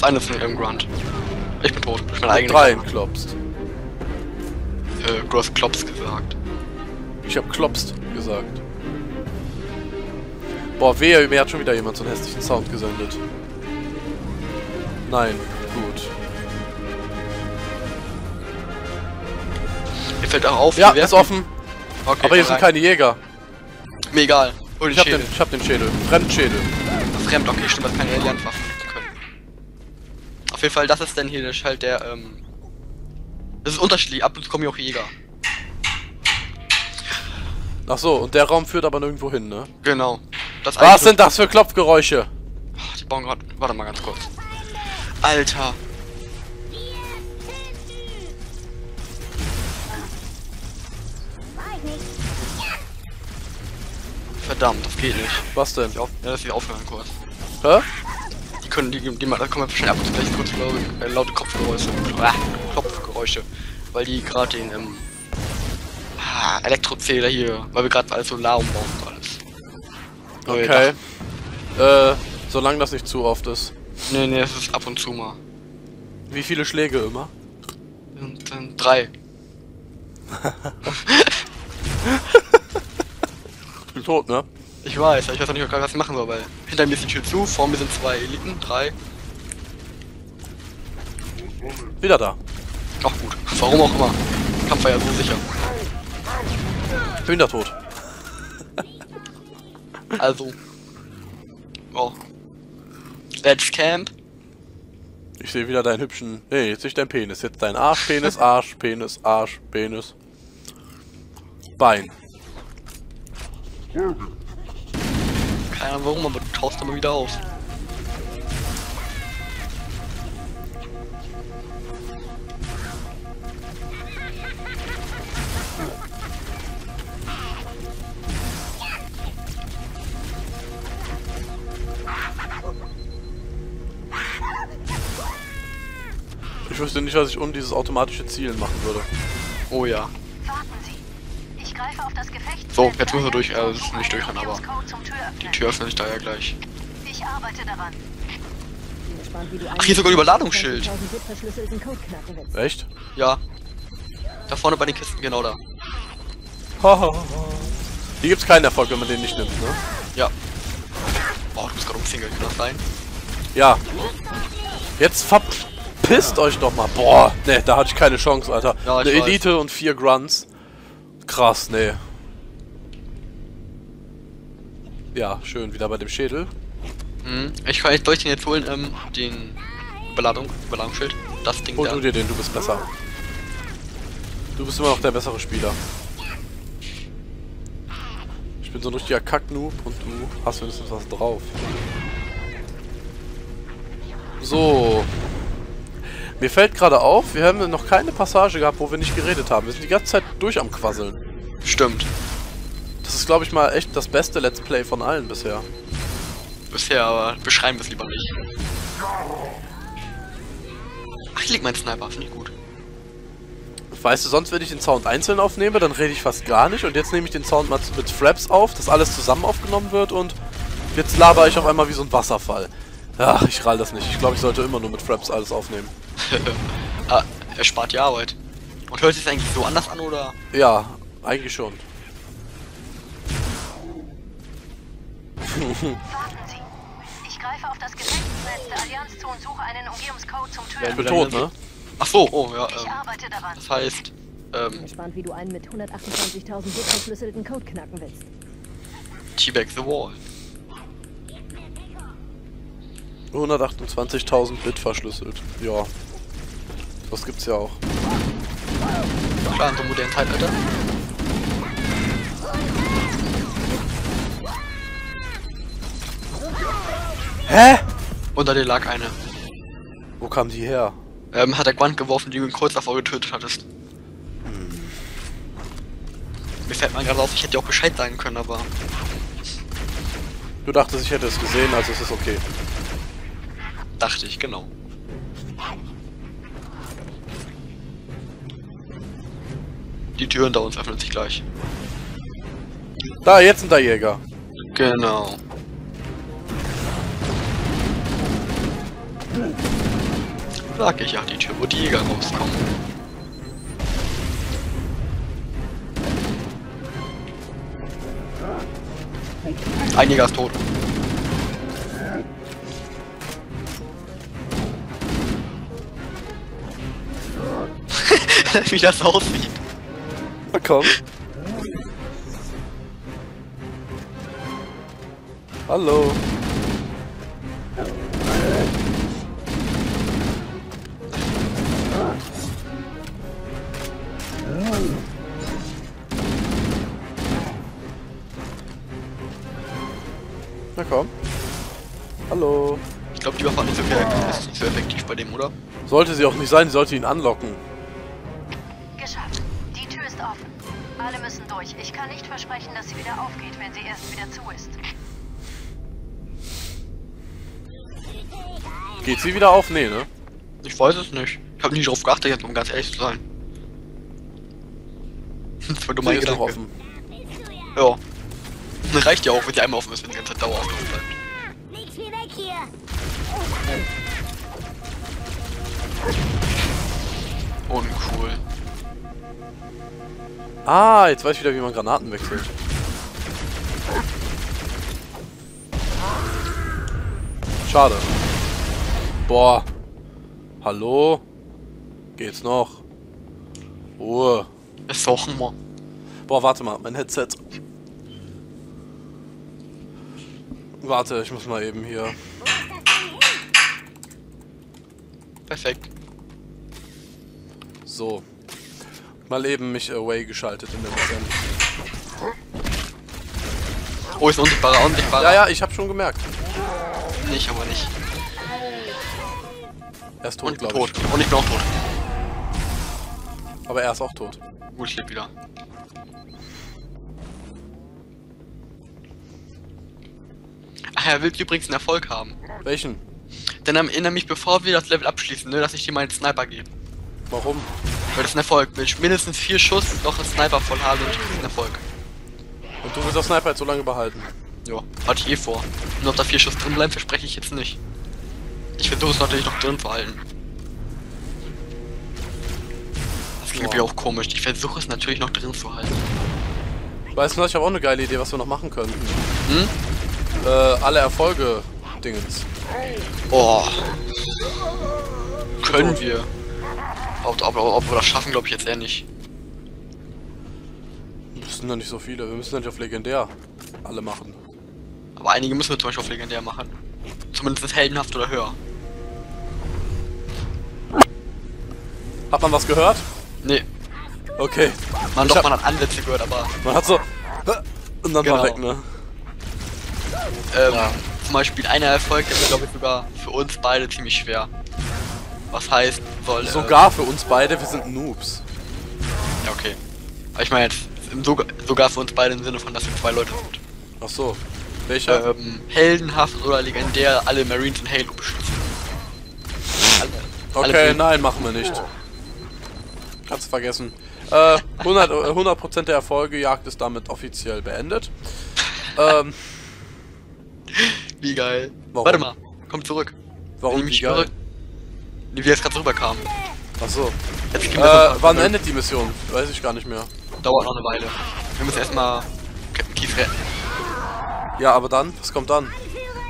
Das eine ist ein ähm, Grunt. Ich bin tot. Ich bin eigene. Drei klopst. Äh, du hast Klops gesagt. Ich hab klopst gesagt. Boah, wehe, mir hat schon wieder jemand so einen hässlichen Sound gesendet. Nein, gut. Mir fällt auch auf, Ja, ist offen. Okay, Aber hier sind rein. keine Jäger. Mir egal. Hol den Ich hab Schädel. den, ich hab den Schädel. Fremdschädel. Fremd, okay, stimmt, dass keine Alien-Waffen. Auf jeden Fall, das ist denn hier halt der, ähm... Das ist unterschiedlich, ab und zu kommen hier auch Jäger. Ach so, und der Raum führt aber nirgendwo hin, ne? Genau. Das Was sind das für Klopfgeräusche? Ach, die bauen gerade. Warte mal ganz kurz. Alter. Verdammt, das geht nicht. Was denn? Auf ja, dass wir aufhören kurz. Hä? Die können, die, die, da kommen wahrscheinlich ab und zu gleich kurz laute, äh, laute Kopfgeräusche. Klopfgeräusche. Weil die gerade den, ähm, ah, Elektrozähler hier, weil wir gerade alles so nah umbauen und alles. Neue Okay. Äh, solange das nicht zu oft ist. Nee, nee, es ist ab und zu mal. Wie viele Schläge immer? Und dann drei. Ich bin tot, ne? Ich weiß, aber ich weiß auch nicht, was ich machen soll, weil hinter mir ist die Tür zu, vor mir sind zwei Eliten, drei. Wieder da. Ach gut, warum auch immer. Kampf war ja so sicher. Ich bin wieder tot. Also. Oh. Let's camp. Ich sehe wieder deinen hübschen... Nee, jetzt nicht dein Penis. Jetzt dein Arsch, Penis, Arsch, Penis, Arsch, Penis. Bein. Keine Ahnung warum, aber du tauchst immer wieder auf. Ich wüsste nicht, was ich ohne dieses automatische Zielen machen würde. Oh ja. So, jetzt müssen wir durch, äh, das ist nicht durchrennen, aber die Tür öffnet sich da ja gleich. Ich arbeite daran. Ach, hier ist sogar ein Überladungsschild. 20.000 Bit verschlüsselten Code knacken willst. Echt? Ja. Da vorne bei den Kisten, genau da. Hier gibt's keinen Erfolg, wenn man den nicht nimmt, ne? Ja. Boah, du bist gerade umzingelt, kann das sein? Ja. Jetzt verpisst euch doch mal. Boah, ne, da hatte ich keine Chance, Alter. Ja, ich Eine weiß. Elite und vier Grunts. Krass, ne. Ja, schön, wieder bei dem Schädel. Mhm. Ich kann ich den jetzt holen, ähm, den Überladung, Überladungsschild. Das Ding Hol da. du dir den, du bist besser. Du bist immer noch der bessere Spieler. Ich bin so ein richtiger Kacknoob und du hast wenigstens was drauf. So. Mir fällt gerade auf, wir haben noch keine Passage gehabt, wo wir nicht geredet haben. Wir sind die ganze Zeit durch am Quasseln. Stimmt. Das ist, glaube ich, mal echt das beste Let's Play von allen bisher. Bisher, aber beschreiben wir es lieber nicht. Ach, ich leg meinen Sniper, finde ich gut. Weißt du, sonst, wenn ich den Sound einzeln aufnehme, dann rede ich fast gar nicht. Und jetzt nehme ich den Sound mal mit Fraps auf, dass alles zusammen aufgenommen wird. Und jetzt laber ich auf einmal wie so ein Wasserfall. Ach, ich rall das nicht. Ich glaube, ich sollte immer nur mit Fraps alles aufnehmen. ah, er spart die Arbeit. Und hört sich das eigentlich so anders an, oder? Ja, eigentlich schon. Warten Sie. Ich greife auf das Gefechtsnetz der Allianz zu und suche einen Umgehungscode zum Ich Türöffnen. bin tot, ne? Ach so, oh, ja, Ich ähm, arbeite daran. das heißt, ähm, Gespannt, wie du einen mit 128.000 Bit verschlüsselten Code knacken willst. T-Back the Wall. 128.000 Bit verschlüsselt. Ja. Das gibt's ja auch. So einem modernen Zeitalter. Hä? Unter dir lag eine. Wo kam die her? Ähm, hat der Gwant geworfen, die du ihn kurz davor getötet hattest. Mir fällt mal gerade auf, ich hätte dir auch Bescheid sagen können, aber Du dachtest, ich hätte es gesehen, also es ist okay. dachte ich, genau. Die Tür hinter uns öffnet sich gleich. Da, jetzt sind da Jäger. Genau. Sag ich ja, die Tür, wo die Jäger rauskommen. Ein Jäger ist tot. Wie das aussieht. Na komm. Hallo. Na komm. Hallo. Ich glaube, die Waffe hat nicht so viel, ist nicht so effektiv bei dem, oder? Sollte sie auch nicht sein, sie sollte ihn anlocken. Alle müssen durch. Ich kann nicht versprechen, dass sie wieder aufgeht, wenn sie erst wieder zu ist. Geht sie wieder auf? Nee, ne? Ich weiß es nicht. Ich habe nicht drauf geachtet, jetzt, um ganz ehrlich zu sein. Das war dumm ist offen. Ja. Das reicht ja auch, wenn die einmal offen ist, wenn die ganze Zeit dauerhaft offen bleibt. Nichts wie weg hier. Uncool. Ah, jetzt weiß ich wieder, wie man Granaten wechselt. Schade. Boah. Hallo? Geht's noch? Ruhe. Ist auch immer. Boah, warte mal, mein Headset. Warte, ich muss mal eben hier. Perfekt. So. Mal eben mich away geschaltet in der Moment. Oh, ist ein unsichtbarer, unsichtbarer. Ja, ja, ich hab schon gemerkt. Nicht, aber nicht. Er ist tot, glaube tot. ich. Und ich bin auch tot. Aber er ist auch tot. Gut, ich lebe wieder. Ach, er will übrigens einen Erfolg haben. Welchen? Denn dann erinnere mich, bevor wir das Level abschließen, ne, dass ich dir meinen Sniper gebe. Warum? Weil das ist ein Erfolg. Wenn ich mindestens vier Schuss noch einen Sniper voll habe, dann ist ein Erfolg. Und du willst das Sniper jetzt so lange behalten? Ja, hatte ich eh vor. Und ob da vier Schuss drin bleiben, verspreche ich jetzt nicht. Ich versuche es natürlich noch drin zu halten. Das klingt Ja. auch komisch. Ich versuche es natürlich noch drin zu halten. Weißt du was, ich habe auch eine geile Idee, was wir noch machen könnten. Hm? Äh, alle Erfolge Dingens. Oh. Können wir. Ob, ob, ob wir das schaffen, glaube ich jetzt eher nicht. Das sind ja nicht so viele, wir müssen ja nicht auf legendär alle machen. Aber einige müssen wir zum Beispiel auf legendär machen. Zumindest heldenhaft oder höher. Hat man was gehört? Nee, Okay. man Ich doch, hab- man hat Ansätze gehört, aber Man hat so und dann war Genau. weg, ne? ähm, zum Beispiel einer Erfolg, der wird glaube ich sogar für uns beide ziemlich schwer. Was heißt, soll. Äh, Sogar für uns beide, wir sind Noobs. Ja, okay. Aber ich meine jetzt sogar, sogar für uns beide im Sinne von, dass wir zwei Leute sind. Ach so. Welcher? Ähm, heldenhaft oder legendär alle Marines in Halo beschützen. Alle, alle okay, für- nein, machen wir nicht. Kannst vergessen. Äh, 100, äh, 100% der Erfolge, Jagd ist damit offiziell beendet. Ähm, Wie geil. Warum? Warte mal, komm zurück. warum wie geil? irre- Wie wir jetzt gerade rüberkamen. Ach so. Jetzt gehen Äh, wann endet die Mission? Weiß ich gar nicht mehr. Dauert noch eine Weile. Wir müssen erstmal Captain Keith retten. Ja, aber dann? Was kommt dann?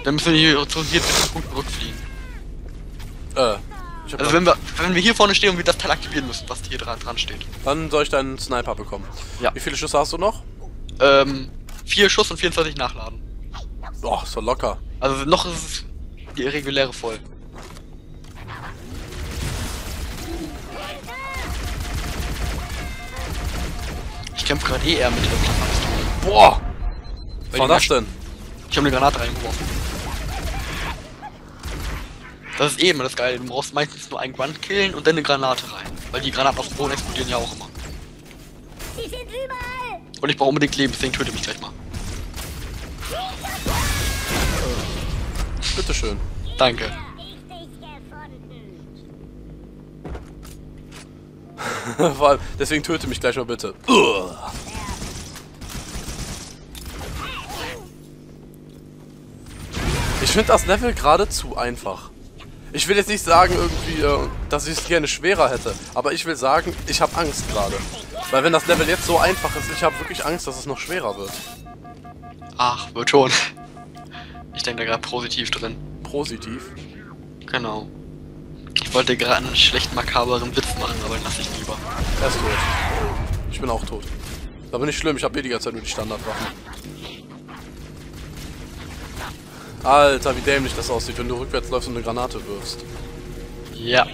Dann müssen wir hier zu hier zu diesem Punkt zurückfliegen. Äh, ich hab Also wenn wir, wenn wir hier vorne stehen und wir das Teil aktivieren müssen, was hier dran, dran steht. dann soll ich deinen Sniper bekommen. Ja. Wie viele Schüsse hast du noch? Ähm, vier Schuss und 24 nachladen. Boah, so locker. Also noch ist es die reguläre voll. Kämpfe gerade eh eher mit der Plasmapistole. Boah! Was war das denn? Ich habe eine Granate reingeworfen. Das ist eben das Geile. Du brauchst meistens nur einen Grunt killen und dann eine Granate rein. Weil die Granaten auf dem Boden explodieren ja auch immer. Die sind überall. Und ich brauche unbedingt Leben, deswegen töte mich gleich mal. Bitteschön. Danke. Vor allem, deswegen töte mich gleich mal bitte. Uah. Ich finde das Level gerade zu einfach. Ich will jetzt nicht sagen irgendwie, äh, dass ich es gerne schwerer hätte, aber ich will sagen, ich habe Angst gerade. Weil wenn das Level jetzt so einfach ist, ich habe wirklich Angst, dass es noch schwerer wird. Ach, wird schon. Ich denke da gerade positiv drin. Positiv. Genau. Ich wollte gerade einen schlecht makaberen Witz machen, aber den lasse ich lieber. Er ist tot. Ich bin auch tot. Aber nicht schlimm, ich habe eh die ganze Zeit nur die Standardwaffen. Alter, wie dämlich das aussieht, wenn du rückwärts läufst und eine Granate wirfst. Ja.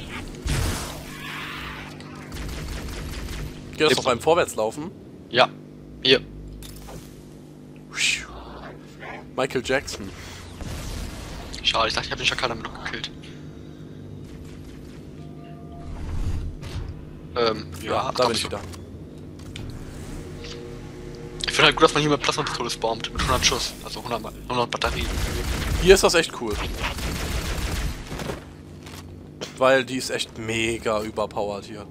Geht das auf beim Vorwärtslaufen? Ja. Hier. Michael Jackson. Schade, ich dachte, ich habe den Schakal damit noch gekillt. Ähm, ja, Ja, da bin ich wieder. Ich finde halt gut, dass man hier mit Plasmapistole spawnt. Mit 100 Schuss. Also 100, Mal- 100 Batterien. Hier ist das echt cool. Weil die ist echt mega überpowered hier.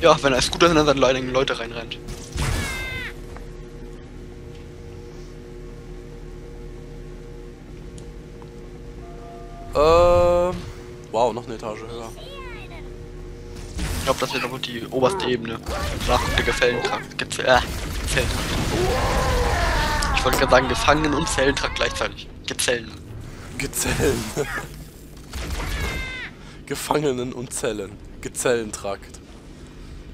Ja, wenn er Scooter sind, dann leider Leute reinrennt. Ähm. Wow, noch eine Etage höher. Ich glaube, das wird noch die oberste Ebene. Kommt der Gefällentrakt. Ge äh, Gezellentrakt. Ich wollte gerade sagen, Gefangenen und Zellentrakt gleichzeitig. Gezellen. Gezellen. Gefangenen und Zellen. Gezellentrakt.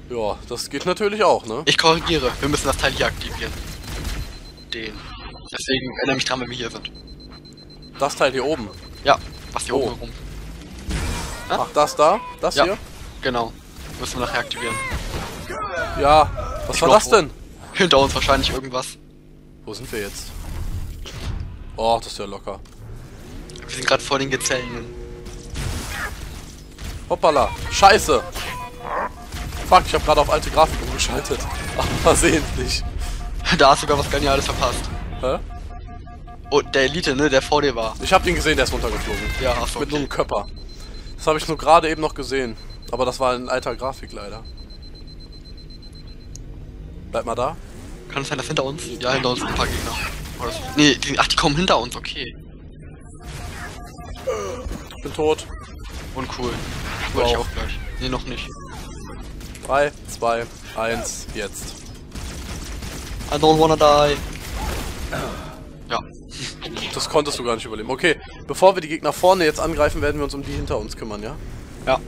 Ja, das geht natürlich auch, ne? Ich korrigiere, wir müssen das Teil hier aktivieren. Den. Deswegen erinnere mich dran, wenn wir hier sind. Das Teil hier oben. Ja, was hier Oh. oben rum. Ach, das da? Das Ja. hier? Genau. Müssen wir nachher aktivieren. Ja. Was Ich war glaub, das denn? Hinter uns wahrscheinlich irgendwas. Wo sind wir jetzt? Oh, das ist ja locker. Wir sind gerade vor den Gezellenen. Hoppala. Scheiße. Fuck, ich habe gerade auf alte Grafik umgeschaltet. Ach, versehentlich. da hast du sogar was Geniales verpasst. Hä? Oh, der Elite, ne, der vor dir war. Ich habe den gesehen, der ist runtergeflogen. Ja, hast du Mit okay. einem Körper. Das habe ich nur gerade eben noch gesehen. Aber das war in alter Grafik leider. Bleib mal da. Kann es sein, dass hinter uns? Ja, hinter uns ein paar Gegner. Oder so. Nee, die, ach, die kommen hinter uns, okay. Ich bin tot. Uncool. Wollte ich Wow. auch gleich. Nee, noch nicht. 3, 2, 1, jetzt. I don't wanna die. Ja. Das konntest du gar nicht überleben. Okay, bevor wir die Gegner vorne jetzt angreifen, werden wir uns um die hinter uns kümmern, ja? Ja.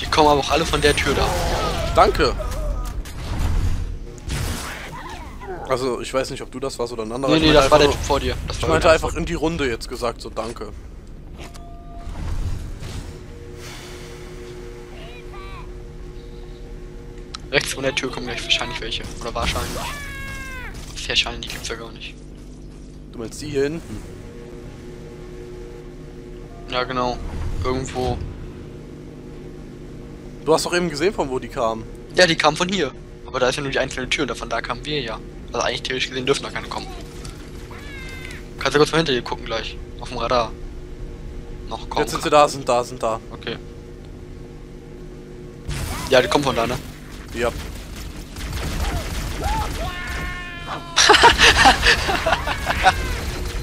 Die kommen aber auch alle von der Tür da. Danke! Also, ich weiß nicht, ob du das warst oder ein anderer. Nee, nee, das war der Typ vor dir. Das Ich meinte einfach in die Runde jetzt gesagt, so danke. Rechts von der Tür kommen gleich wahrscheinlich welche. Oder wahrscheinlich. Wahrscheinlich, die gibt's ja gar nicht. Du meinst die hier hinten? Ja, genau. Irgendwo. Du hast doch eben gesehen, von wo die kamen. Ja, die kamen von hier. Aber da ist ja nur die einzelne Tür und davon da kamen wir ja. Also eigentlich theoretisch gesehen dürfen da keine kommen. Kannst du kurz mal hinter dir gucken gleich. Auf dem Radar. Noch kommen. Jetzt sind sie da, sind da, sind da. Okay. Ja, die kommen von da, ne? Ja.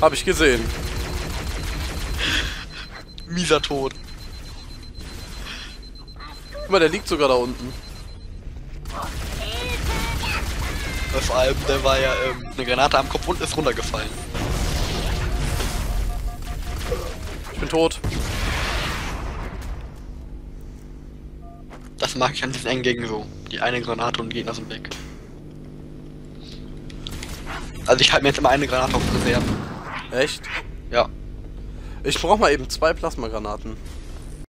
Hab ich gesehen. Mieser Tod. Guck mal, der liegt sogar da unten. Vor allem, der war ja ähm, eine Granate am Kopf und ist runtergefallen. Ich bin tot. Das mag ich an diesen Gegenden so. Die eine Granate und die Gegner sind weg. Also ich halte mir jetzt immer eine Granate auf Reserve. Echt? Ja. Ich brauch mal eben zwei Plasmagranaten.